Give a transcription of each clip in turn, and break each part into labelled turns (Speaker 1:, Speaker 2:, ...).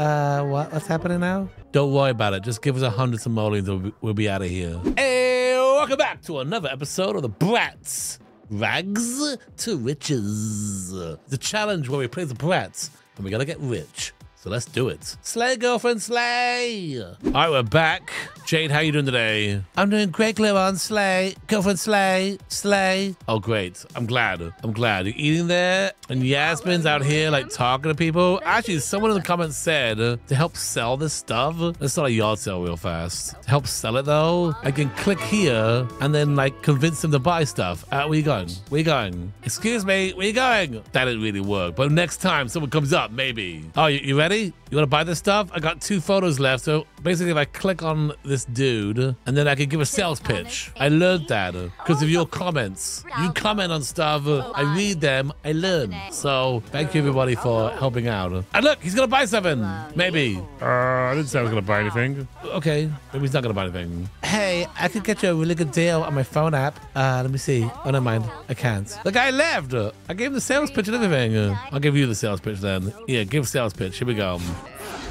Speaker 1: Uh, what, what's happening now? Don't worry about it. Just give us a hundred simoleons and we'll be, out of here. Hey, welcome back to another episode of the Bratz. Rags to Riches. The challenge where we play the Bratz and we gotta get rich. So let's do it. Slay, girlfriend, slay. All right, we're back. Jade, how you doing today? I'm doing great, Gluon. Slay. Girlfriend, slay. Slay. Oh, great. I'm glad. I'm glad. You're eating there, and Yasmin's out here, like, talking to people. Actually, someone in the comments said to help sell this stuff, let's start a yard sale real fast. To help sell it, though, I can click here and then, like, convince them to buy stuff. Uh, where you going? Where you going? Excuse me, where you going? That didn't really work, but next time someone comes up, maybe. Oh, you, you ready? You want to buy this stuff? I got two photos left. So basically, if I click on this dude, and then I can give a sales pitch. I learned that because of your comments. You comment on stuff. I read them. I learn. So thank you, everybody, for helping out. And look, he's going to buy something. Maybe.
Speaker 2: Uh, I didn't say I was going to buy anything.
Speaker 1: Okay. Maybe he's not going to buy anything. Hey, I could get you a really good deal on my phone app. Uh, let me see. Oh, never mind. I can't. The guy left. I gave him the sales pitch and everything. I'll give you the sales pitch then. Yeah, give sales pitch. Here we go.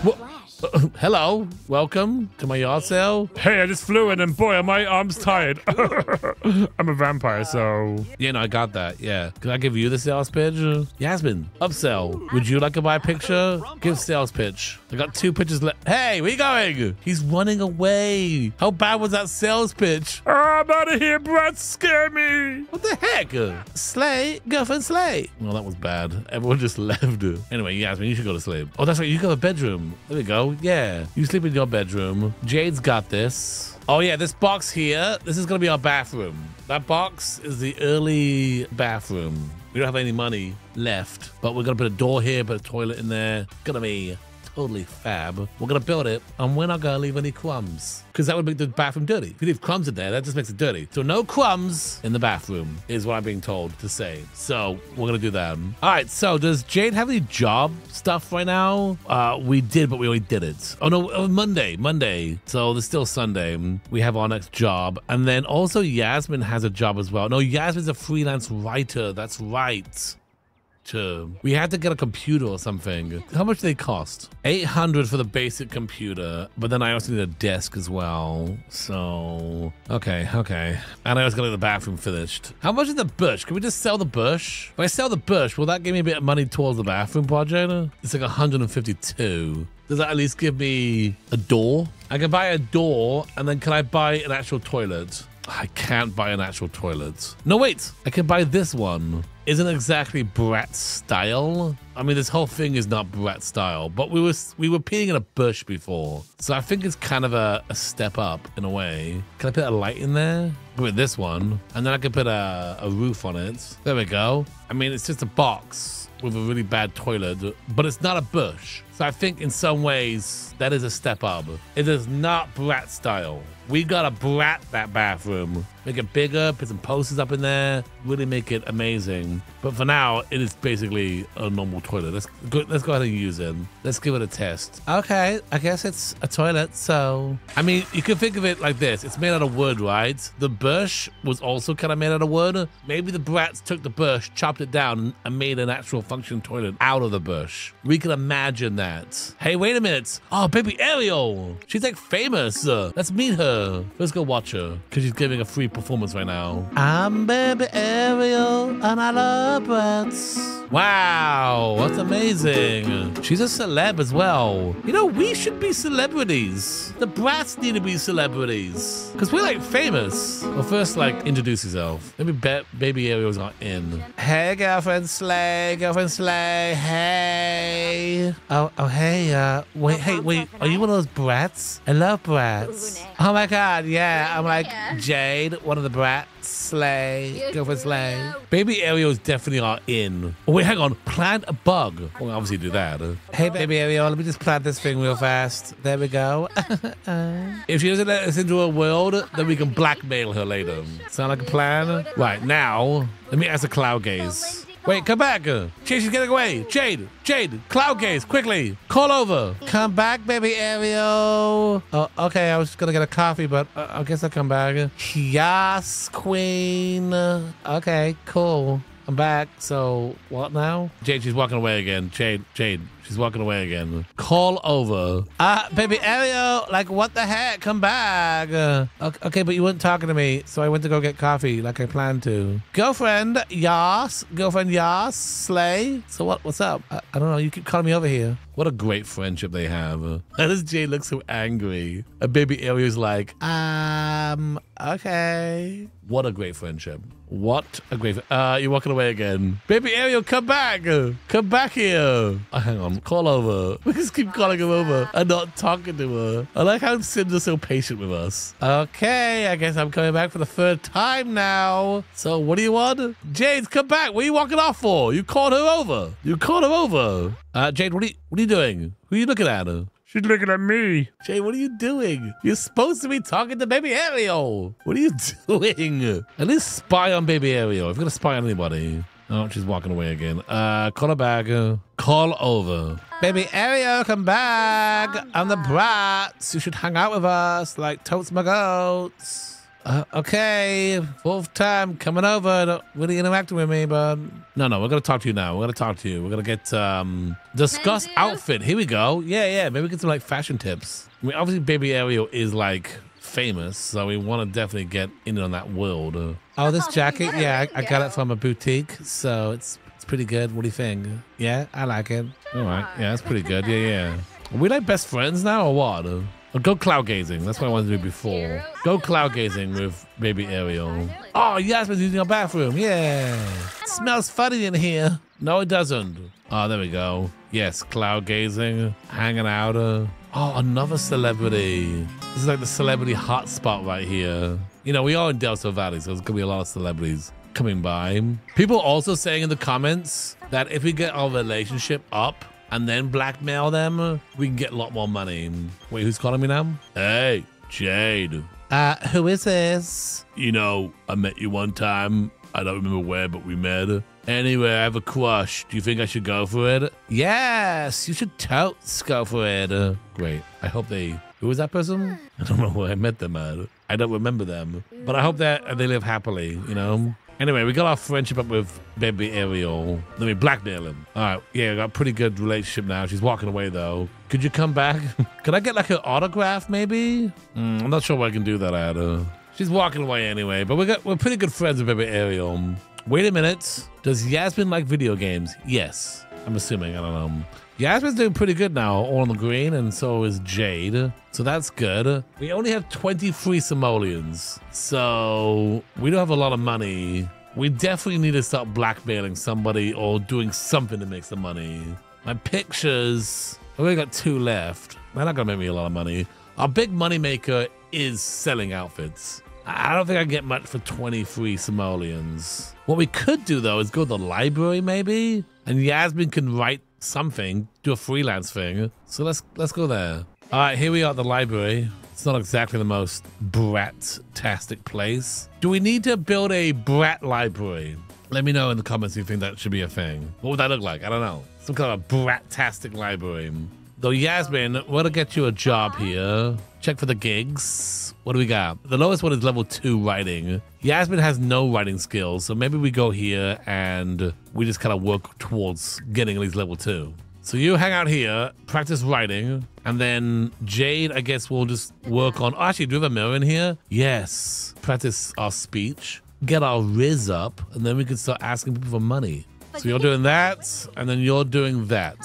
Speaker 1: What? Hello, welcome to my yard sale.
Speaker 2: Hey, I just flew in and boy, are my arms tired. I'm a vampire, so.
Speaker 1: Yeah, no, I got that. Yeah. Can I give you the sales pitch? Yasmin, upsell. Would you like to buy a picture? Give sales pitch. I got two pitches left. Hey, where you going? He's running away. How bad was that sales pitch?
Speaker 2: Oh, I'm out of here, Brett. Scare me.
Speaker 1: What the heck? Slay, girlfriend, slay. Well, that was bad. Everyone just left. Anyway, Yasmin, you should go to sleep. Oh, that's right. You got a bedroom. There we go. Yeah. You sleep in your bedroom. Jade's got this. Oh, yeah. This box here, this is to be our bathroom. That box is the early bathroom. We don't have any money left, but we're to put a door here, put a toilet in there. Gonna be totally fab. We're gonna build it, and we're not gonna leave any crumbs because that would make the bathroom dirty. If you leave crumbs in there, that just makes it dirty. So no crumbs in the bathroom is what I'm being told to say. So we're gonna do that. All right. So does Jade have any job stuff right now? Uh, we did, but we already did it. Oh no, uh, Monday, Monday. So there's still Sunday. We have our next job, and then also Yasmin has a job as well. No, Yasmin's a freelance writer. That's right to we had to get a computer or something how much do they cost 800 for the basic computer but then i also need a desk as well so okay okay and i was gonna get the bathroom finished how much is the bush can we just sell the bush if i sell the bush will that give me a bit of money towards the bathroom project it's like 152 does that at least give me a door? I can buy a door, and then can I buy an actual toilet? I can't buy an actual toilet. No, wait. I can buy this one. Isn't exactly Brat style. I mean, this whole thing is not Brat style, but we were we were peeing in a bush before, so I think it's kind of a, a step up in a way. Can I put a light in there? With this one, and then I can put a, a roof on it. There we go. I mean, it's just a box with a really bad toilet, but it's not a bush. So I think in some ways that is a step up. It is not Brat style. We gotta brat that bathroom. Make it bigger, put some posters up in there, really make it amazing. But for now, it is basically a normal toilet. Let's go, let's go ahead and use it. Let's give it a test. Okay, I guess it's a toilet, so... I mean, you can think of it like this. It's made out of wood, right? The bush was also kind of made out of wood. Maybe the brats took the bush, chopped it down, and made an actual functioning toilet out of the bush. We can imagine that. Hey, wait a minute. Oh, baby Ariel. She's like famous. Uh, let's meet her. Let's go watch her because she's giving a free performance right now. I'm baby Ariel and I love brats. Wow, that's amazing. She's a celeb as well. You know, we should be celebrities. The brats need to be celebrities because we're like famous. Well, first, like, introduce yourself. Maybe ba baby Ariel's not in. Hey, girlfriend Slay, girlfriend Slay. Hey. Oh, oh, hey. Uh, wait, hey, wait. Are you one of those brats? I love brats. Oh my god, yeah. I'm like Jade, one of the brats. Slay, girlfriend Slay. Baby Ariel's definitely are in. Oh, wait, hang on. Plant a bug. Well, obviously do that. Hey, baby Ariel, let me just plant this thing real fast. There we go. if she doesn't let us into her world, then we can blackmail her later. Sound like a plan? Right, now, let me ask a cloud gaze. Wait, come back. Chase is getting away. Jade, Jade, cloud gaze, quickly. Call over. Come back, baby Ariel. Oh, okay, I was gonna get a coffee, but uh, I guess I'll come back. Yes, queen. Okay, cool. I'm back. So what now? Jade, she's walking away again. Jade, Jade, she's walking away again. Call over. Uh, baby Ariel, like, what the heck? Come back. Uh, ok- okay, but you weren't talking to me, so I went to go get coffee like I planned to. Girlfriend, yas. Girlfriend, yas. Slay. So what? what's up? I, I don't know. You keep calling me over here. What a great friendship they have. And does Jay look so angry. And baby Ariel's like, um, okay. What a great friendship. What a great. Uh, you're walking away again. Baby Ariel, come back. Come back here. Oh, hang on. Call over. We just keep calling him over and not talking to her. I like how Cinder's so patient with us. Okay, I guess I'm coming back for the third time now. So what do you want? Jade, come back. What are you walking off for? You called her over. You called her over. Uh, Jade, what are you, what are you doing? Who are you looking at?
Speaker 2: She's looking at me.
Speaker 1: Jay, what are you doing? You're supposed to be talking to baby Ariel. What are you doing? At least spy on baby Ariel. If you're gonna spy on anybody. Oh, she's walking away again. Uh, call her back. Call over. Baby Ariel, come back. I'm the brats. You should hang out with us like totes my goats. Uh, okay, fourth time coming over. Don't really interacting with me, but no, no, we're gonna talk to you now. We're gonna talk to you. We're gonna get um discuss
Speaker 3: Menzu?
Speaker 1: outfit. Here we go. Yeah, yeah. Maybe get some like fashion tips. I mean, obviously, Baby Ariel is like famous, so we want to definitely get in on that world. Uh, oh, this jacket, yeah, I, I got it from a boutique, so it's it's pretty good. What do you think? Yeah, I like it. All right, yeah, that's pretty good. Yeah, yeah. Are we like best friends now or what? Or go cloud gazing. That's what I wanted to do before. Go cloud gazing with baby Ariel. Oh, Yasmin's using our bathroom. Yeah. Smells funny in here. No, it doesn't. Oh, there we go. Yes, cloud gazing, hanging out. Uh, oh, another celebrity. This is like the celebrity hotspot right here. You know, we are in Del Sol Valley, so there's gonna be a lot of celebrities coming by. People also saying in the comments that if we get our relationship up and then blackmail them, we can get a lot more money. Wait, who's calling me now? Hey, Jade. Uh, who is this? You know, I met you one time. I don't remember where, but we met. Anyway, I have a crush. Do you think I should go for it? Yes, you should totes go for it. Uh, great. I hope they. Who was that person? I don't know where I met them at. I don't remember them. But I hope that they live happily, you know? Anyway, we got our friendship up with baby Ariel. Let me blackmail him. All right, yeah, I got a pretty good relationship now. She's walking away though. Could you come back? Could I get like an autograph maybe? Mm, I'm not sure what I can do that at. Uh, she's walking away anyway, but we got we're pretty good friends with baby Ariel. Wait a minute. Does Yasmin like video games? Yes. I'm assuming. I don't know. Yasmin's doing pretty good now, all on the green, and so is Jade. So that's good. We only have 23 simoleons, so we don't have a lot of money. We definitely need to start blackmailing somebody or doing something to make some money. My pictures, I've only got two left. They're not gonna make me a lot of money. Our big money maker is selling outfits. I don't think I get much for 23 simoleons. What we could do though is go to the library maybe, and Yasmin can write something, do a freelance thing. So let's let's go there. All right, here we are at the library. It's not exactly the most brat-tastic place. Do we need to build a brat library? Let me know in the comments if you think that should be a thing. What would that look like? I don't know. Some kind of brat-tastic library. Though Yasmin, we're gonna get you a job here. Check for the gigs. What do we got? The lowest one is level two writing. Yasmin has no writing skills, so maybe we go here and we just kind of work towards getting at least level two. So you hang out here, practice writing, and then Jade, I guess, we'll just work on. Oh, actually, do we have a mirror in here? Yes. Practice our speech, get our riz up, and then we can start asking people for money. So you're doing that, and then you're doing that.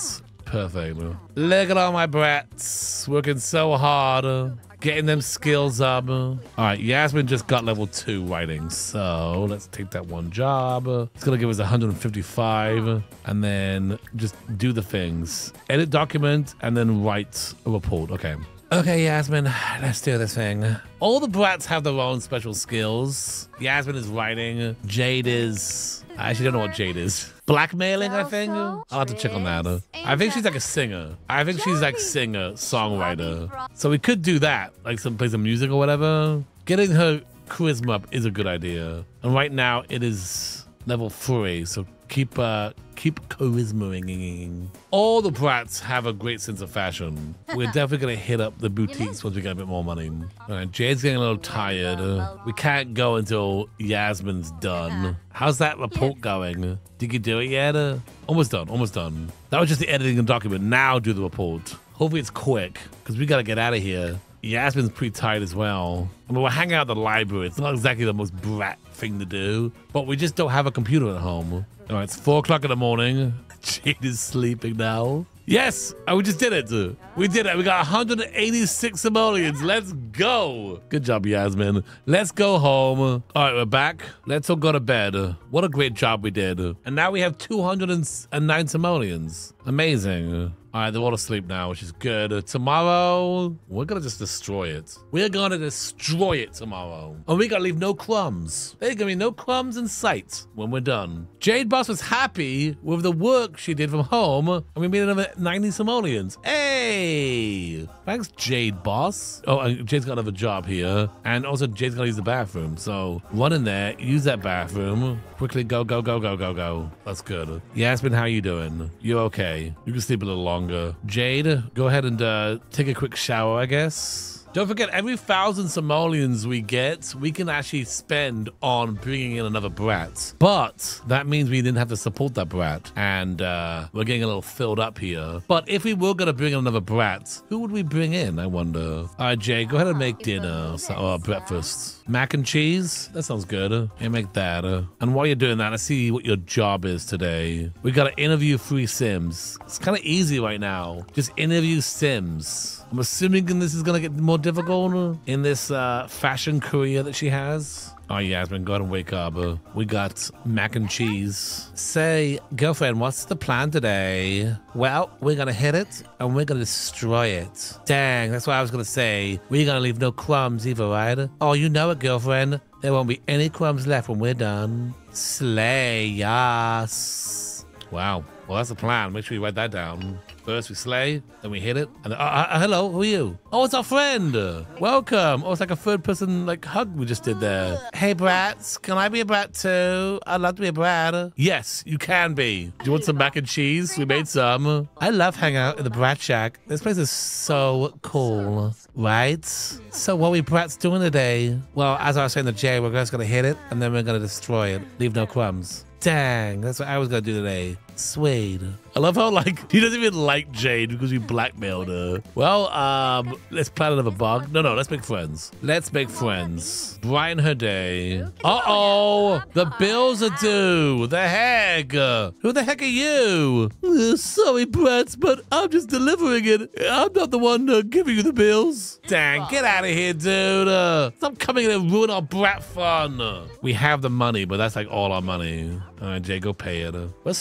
Speaker 1: Perfect. Look at all my brats working so hard, uh, getting them skills up. uh. All right, Yasmin just got level two writing, so let's take that one job. It's gonna give us 155, uh, and then just do the things. Edit document and then write a report. Okay. Okay, Yasmin, let's do this thing. All the brats have their own special skills. Yasmin is writing. Jade is. I actually don't know what Jade is. Blackmailing, I think. I'll have to check on that. uh. I think she's like a singer. I think she's like singer, songwriter. So we could do that, like some play some music or whatever. Getting her charisma up is a good idea. And right now it is level three. So Keep uh keep charisma All the brats have a great sense of fashion. We're definitely gonna hit up the boutiques once we get a bit more money. All right, Jade's getting a little tired. Uh, we can't go until Yasmin's done. How's that report going? Did you do it yet? Uh, almost done, almost done. That was just the editing of the document. Now do the report. Hopefully it's quick, because we gotta get out of here. Yasmin's pretty tired as well. I mean, we're hanging out at the library. It's not exactly the most brat thing to do, but we just don't have a computer at home. All right, it's four o'clock in the morning. Jade is sleeping now. Yes, we just did it. We did it. We got 186 simoleons. Let's go. Good job, Yasmin. Let's go home. All right, we're back. Let's all go to bed. What a great job we did. And now we have 209 simoleons. Amazing. All right, they're all asleep now, which is good. Uh, tomorrow, we're gonna just destroy it. We're gonna destroy it tomorrow. And we gotta leave no crumbs. There's gonna be no crumbs in sight when we're done. Jade Boss was happy with the work she did from home, and we made another 90 simoleons. Hey! Thanks, Jade Boss. Oh, Jade's got another job here. And also, Jade's gonna use the bathroom. So run in there, use that bathroom. Quickly go, go, go, go, go, go. That's good. Yasmin, how you doing? You okay? You can sleep a little longer Jade, go ahead and uh, take a quick shower, I guess. Don't forget, every thousand simoleons we get, we can actually spend on bringing in another brat. But that means we didn't have to support that brat. And uh, we're getting a little filled up here. But if we were going to bring in another brat, who would we bring in, I wonder? All right, Jay, go ahead and make dinner or uh, breakfast. Mac and cheese? That sounds good. Yeah, make that. And while you're doing that, I see what your job is today. We got to interview three Sims. It's kind of easy right now. Just interview Sims. I'm assuming this is going to get more difficult in this uh, fashion career that she has. Oh, Yasmin, go ahead and wake up. Uh, we got mac and cheese. Say, girlfriend, what's the plan today? Well, we're gonna hit it and we're gonna destroy it. Dang, that's what I was gonna say. We're gonna leave no crumbs either, right? Oh, you know it, girlfriend. There won't be any crumbs left when we're done. Slay, yes. Wow. Well, that's the plan. Make sure you write that down. First we slay, then we hit it, and uh, uh, hello, who are you? Oh, it's our friend. Welcome. Oh, it's like a third person like hug we just did there. Hey, brats, can I be a brat too? I'd love to be a brat. Yes, you can be. Do you want some mac and cheese? We made some. I love hanging out in the brat shack. This place is so cool, right? So what are we brats doing today? Well, as I was saying to Jay, we're just gonna hit it, and then we're gonna destroy it. Leave no crumbs. Dang, that's what I was gonna do today. Suede. I love how like he doesn't even like Jade because we blackmailed her. Well, um, let's plan another bug. No, no, let's make friends. Let's make friends. Brighten her day. Uh oh, the bills are due. The heck? Who the heck are you? Sorry, brats, but I'm just delivering it. I'm not the one uh, giving you the bills. Dang, get out of here, dude. Uh, stop coming in and ruin our brat fun. We have the money, but that's like all our money. All right, Jay, go pay it. We're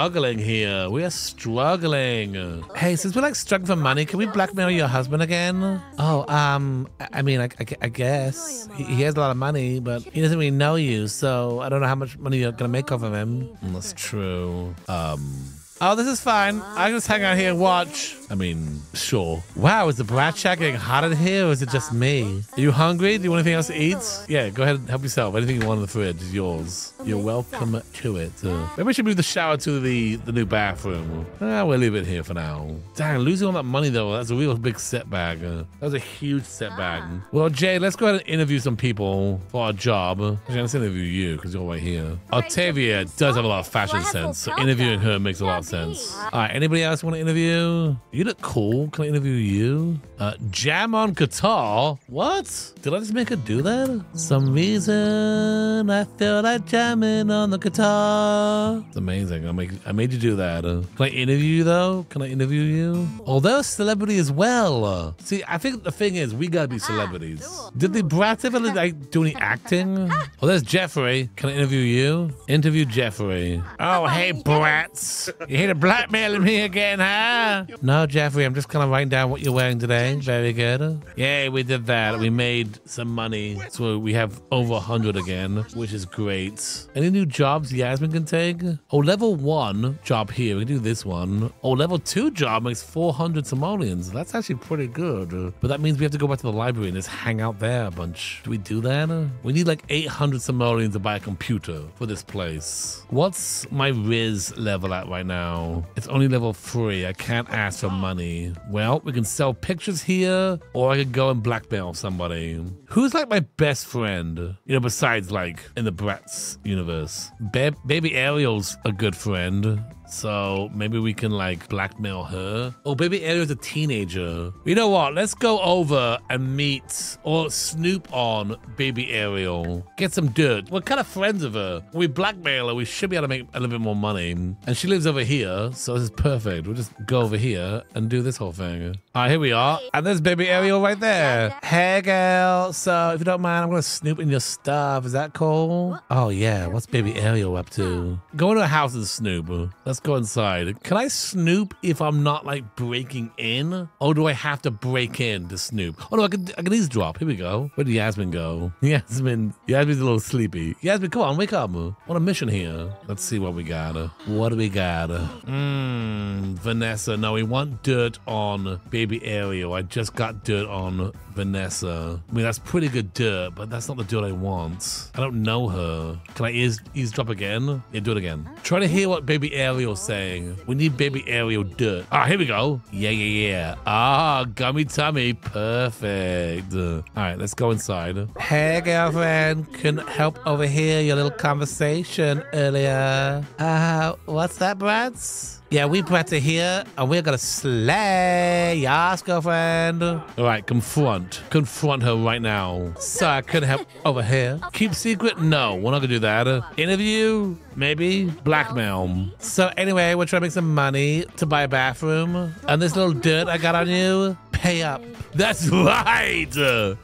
Speaker 1: struggling here. We are struggling. Hey, since we're like struggling for money, can we blackmail your husband again? Oh, um, I mean, I, I, I guess he, he, has a lot of money, but he doesn't really know you, so I don't know how much money you're gonna make off of him. That's true. Um. Oh, this is fine. I can just hang out here and watch. I mean, sure. Wow, is the brat shack getting hot in here or is it just me? Are you hungry? Do you want anything else to eat? Yeah, go ahead and help yourself. Anything you want in the fridge is yours. You're welcome to it. Uh, maybe we should move the shower to the, the new bathroom. Ah, we'll leave it here for now. Dang, losing all that money though, that's a real big setback. Uh, that was a huge setback. Well, Jay, let's go ahead and interview some people for our job. Actually, let's interview you because you're right here. Octavia does have a lot of fashion sense, so interviewing her makes a lot of sense. All right, anybody else want to interview? You look cool. Can I interview you? Uh, jam on guitar? What? Did I just make her do that? Some reason I feel like jamming on the guitar. It's amazing. I make I made you do that. Uh, can I interview you though? Can I interview you? Although celebrity as well. Uh, see, I think the thing is we gotta be celebrities. Did the brats ever like do any acting? Oh, there's Jeffrey. Can I interview you? Interview Jeffrey. Oh, hey brats. Here to blackmail me again, huh? No, Jeffrey, I'm just kind of writing down what you're wearing today. Very good. Yay, we did that. We made some money. So we have over 100 again, which is great. Any new jobs Yasmin can take? Oh, level one job here. We can do this one. Oh, level two job makes 400 simoleons. That's actually pretty good. But that means we have to go back to the library and just hang out there a bunch. Do we do that? We need like 800 simoleons to buy a computer for this place. What's my Riz level at right now? It's only level three. I can't ask for money. Well, we can sell pictures here, or I could go and blackmail somebody. Who's like my best friend? You know, besides like in the Bratz universe. Ba- Baby Ariel's a good friend. So maybe we can like blackmail her. Oh, baby Ariel's a teenager. You know what? Let's go over and meet or snoop on baby Ariel. Get some dirt. We're kind of friends of her. We blackmail her, we should be able to make a little bit more money. And she lives over here, so this is perfect. We'll just go over here and do this whole thing. All right, here we are. And there's baby Ariel right there. Hey, girl. So if you don't mind, I'm going to snoop in your stuff. Is that cool? Oh, yeah. What's baby Ariel up to? Go into a house and snoop. Let's go inside. Can I snoop if I'm not like breaking in? Or do I have to break in to snoop? Oh no, I can I can eavesdrop. Here we go. Where did Yasmin go? Yasmin Yasmin's a little sleepy. Yasmin, come on, wake up. On a mission here. Let's see what we got. What do we got? Mmm, Vanessa. No, we want dirt on baby Ariel. I just got dirt on Vanessa. I mean, that's pretty good dirt, but that's not the dirt I want. I don't know her. Can I ease, eavesdrop again? Yeah, do it again. Try to hear what baby Ariel's saying. We need baby Ariel dirt. Ah, here we go. Yeah, yeah, yeah. Ah, gummy tummy. Perfect. All right, let's go inside. Hey, girlfriend. Couldn't help overhear your little conversation earlier. Uh, what's that, Bratz? Yeah, we brought her here and we're gonna slay. Yes, girlfriend. All right, confront. Confront her right now. Sorry, I couldn't help over here. Keep secret? No, we're not gonna do that. Uh, interview? Maybe. Blackmail. So anyway, we're trying to make some money to buy a bathroom. And this little dirt I got on you, pay up. That's right.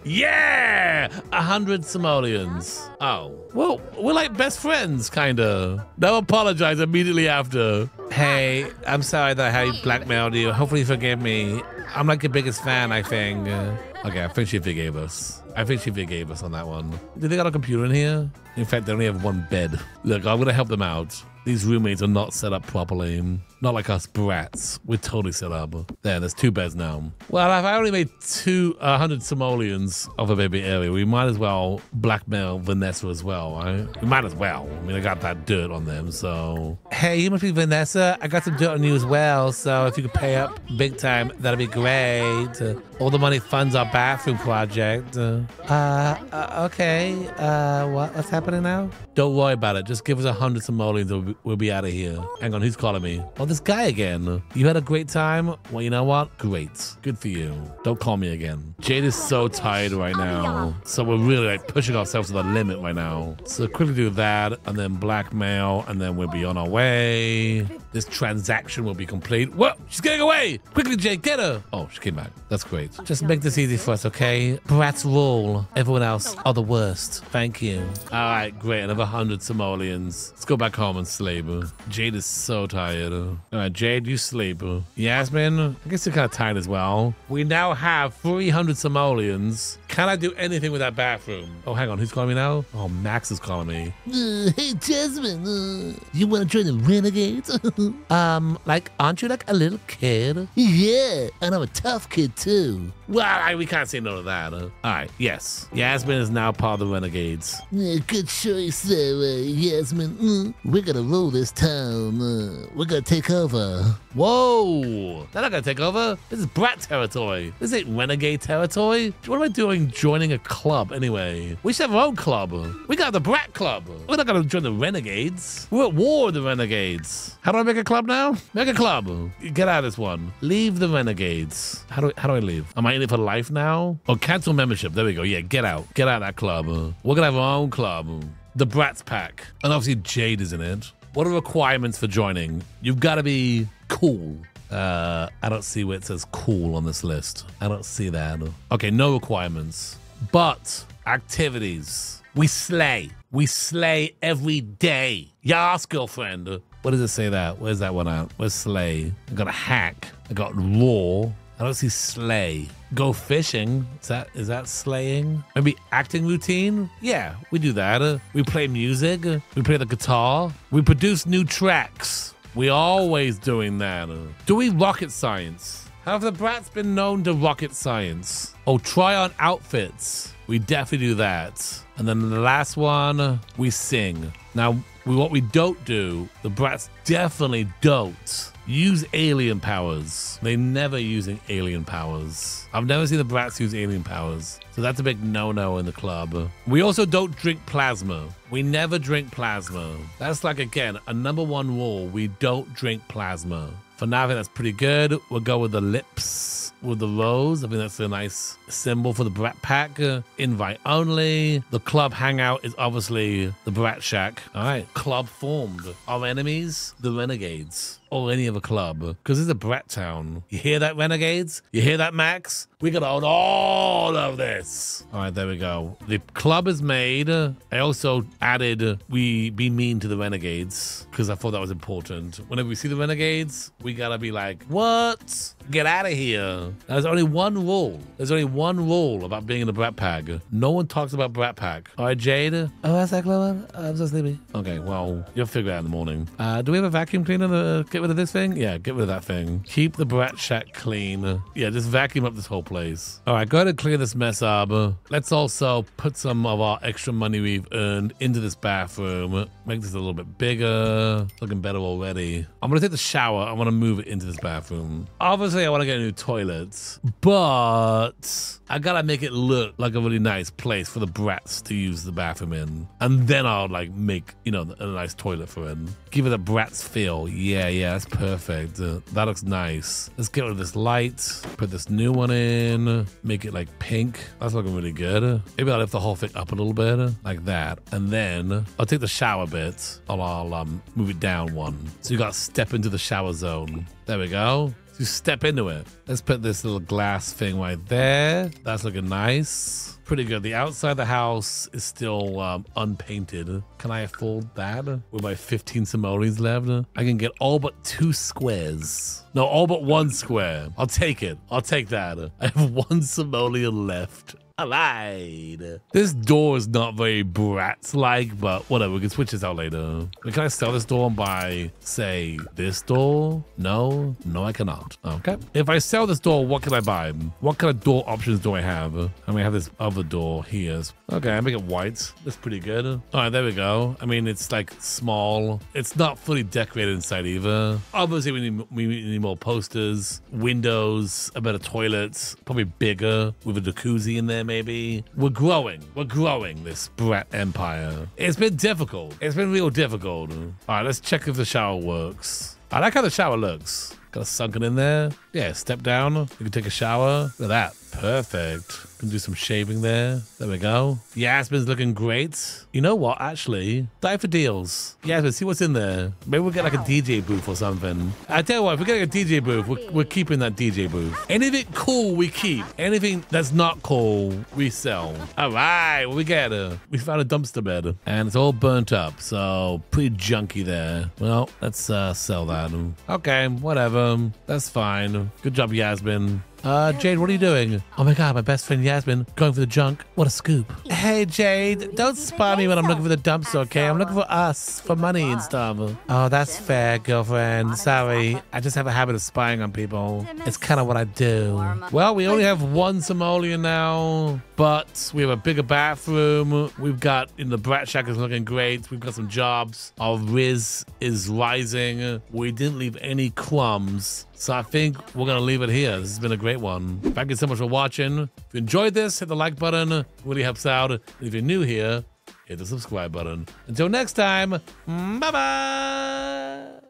Speaker 1: Yeah, a hundred simoleons. Oh, well, we're like best friends, kinda. Now apologize immediately after. Hey, I'm sorry that I blackmailed you. Hopefully you forgive me. I'm like your biggest fan, I think. Okay, I think she forgave us. I think she forgave us on that one. Did they got a computer in here? In fact, they only have one bed. Look, I'm gonna help them out. These roommates are not set up properly. Not like us brats. We're totally set up. There, there's two beds now. Well, if I only made two uh, hundred simoleons of a baby area, we might as well blackmail Vanessa as well, right? We might as well. I mean, I got that dirt on them, so. Hey, you must be Vanessa. I got some dirt on you as well, so if you could pay up big time, that'd be great. All the money funds our bathroom project. Uh, uh okay. Uh, what, what's happening now? Don't worry about it. Just give us a hundred simoleons and we'll be, we'll be out of here. Hang on, who's calling me? Oh, this guy again. You had a great time? Well, you know what? Great. Good for you. Don't call me again. Jade is so tired right now. So we're really like pushing ourselves to the limit right now. So quickly do that and then blackmail and then we'll be on our way. This transaction will be complete. Whoa, she's getting away. Quickly, Jade, get her. Oh, she came back. That's great. Just make this easy for us, okay? Brats rule. Everyone else are the worst. Thank you. All right, great. Another 100 simoleons. Let's go back home and sleep. Jade is so tired. All right, Jade, you sleep. Yasmin, I guess you're kind of tired as well. We now have 300 simoleons. Can I do anything with that bathroom? Oh, hang on. Who's calling me now? Oh, Max is calling me.
Speaker 3: Uh, hey, Jasmine, uh, you want to join the Renegades?
Speaker 1: Um, like, aren't you like a little kid?
Speaker 3: yeah, and I'm a tough kid too.
Speaker 1: Well, I, we can't say no to that. Uh. All right, yes. Yasmin is now part of the Renegades.
Speaker 3: Uh, good choice there, uh, Yasmin. Uh, we're gonna rule this town. Uh, we're gonna take over.
Speaker 1: Whoa! They're not gonna take over. This is Brat territory. This ain't Renegade territory. What am I doing joining a club anyway? We should have our own club. We got the Brat Club. We're not gonna join the Renegades. We're at war with the Renegades. How do I make a club now? Make a club. Get out of this one. Leave the Renegades. How do I, how do I leave? Am I in it for life now? Oh, cancel membership. There we go. Yeah, get out. Get out of that club. We're gonna have our own club. The Brats Pack. And obviously Jade is in it. What are the requirements for joining? You've got to be cool. Uh, I don't see where it says cool on this list. I don't see that. Okay, no requirements. But activities. We slay. We slay every day. Yes, girlfriend. What does it say that? Where's that one at? Where's Slay? I got a hack. I got Raw. I don't see Slay. Go fishing. Is that is that slaying? Maybe acting routine? Yeah, we do that. We play music. We play the guitar. We produce new tracks. We always doing that. Do we rocket science? Have the brats been known to rocket science? Oh, try on outfits. We definitely do that. And then the last one, we sing. Now, we, what we don't do, the brats definitely don't use alien powers. They never using alien powers. I've never seen the brats use alien powers. So that's a big no-no in the club. We also don't drink plasma. We never drink plasma. That's like, again, a number one rule. We don't drink plasma. For now, I think that's pretty good. We'll go with the lips with the rose. I think that's a nice symbol for the Brat Pack. Uh, invite only. The club hangout is obviously the Brat Shack. All right, club formed. Our enemies, the Renegades or any other club because it's a brat town. You hear that, Renegades? You hear that, Max? We gotta own all of this. All right, there we go. The club is made. I also added we be mean to the Renegades because I thought that was important. Whenever we see the Renegades, we gotta be like, what? Get out of here. There's only one rule. There's only one rule about being in the Brat Pack. No one talks about Brat Pack. All right, Jade. Oh, that's that, Cloe? I'm so sleepy. Okay, well, you'll figure it out in the morning. Uh, do we have a vacuum cleaner get rid of this thing? Yeah, get rid of that thing. Keep the Brat Shack clean. Yeah, just vacuum up this whole place. All right, go ahead and clear this mess up. Let's also put some of our extra money we've earned into this bathroom. Make this a little bit bigger. Looking better already. I'm gonna take the shower. I want to move it into this bathroom. Obviously, I want to get new toilets, but I gotta make it look like a really nice place for the brats to use the bathroom in. And then I'll like make, you know, a nice toilet for it. Give it a brats feel. Yeah, yeah, that's perfect. Uh, that looks nice. Let's get rid of this light. Put this new one in. Make it like pink. That's looking really good. Maybe I'll lift the whole thing up a little bit like that. And then I'll take the shower bit. I'll, I'll um, move it down one. So you gotta step into the shower zone. There we go. You step into it. Let's put this little glass thing right there. That's looking nice. Pretty good. The outside of the house is still um, unpainted. Can I afford that? With my 15 simoleons left, I can get all but two squares. No, all but one square. I'll take it. I'll take that. I have one simoleon left. I lied. This door is not very brats-like, but whatever. We can switch this out later. Can I sell this door and buy, say, this door? No? No, I cannot. Okay. If I sell this door, what can I buy? What kind of door options do I have? I mean, I have this other door here. Okay, I make it white. That's pretty good. All right, there we go. I mean, it's like small. It's not fully decorated inside either. Obviously, we need, we need more posters, windows, a better toilet, probably bigger with a jacuzzi in there maybe. We're growing. We're growing this brat empire. It's been difficult. It's been real difficult. All right, let's check if the shower works. I like how the shower looks. Got a sunken in there. Yeah, step down. You can take a shower. Look at that. Perfect. Can do some shaving there. There we go. Yasmin's looking great. You know what? Actually, die for deals. Yasmin, see what's in there. Maybe we'll get like a DJ booth or something. I tell you what, if we get like a DJ booth, we're, we're keeping that DJ booth. Anything cool, we keep. Anything that's not cool, we sell. All right, we get? Uh, we found a dumpster bed and it's all burnt up. So pretty junky there. Well, let's uh, sell that. Okay, whatever. That's fine. Good job, Yasmin. Uh, Jade, what are you doing? Oh my god, my best friend Yasmin going for the junk. What a scoop. Hey, Jade, don't spy me when I'm looking for the dumpster, okay? I'm looking for us, for money and stuff. Oh, that's fair, girlfriend. Sorry, I just have a habit of spying on people. It's kind of what I do. Well, we only have one simoleon now, but we have a bigger bathroom. We've got, in the Brat Shack is looking great. We've got some jobs. Our Riz is rising. We didn't leave any crumbs. So I think we're going to leave it here. This has been a great one. Thank you so much for watching. If you enjoyed this, hit the like button. It really helps out. And if you're new here, hit the subscribe button. Until next time, bye-bye.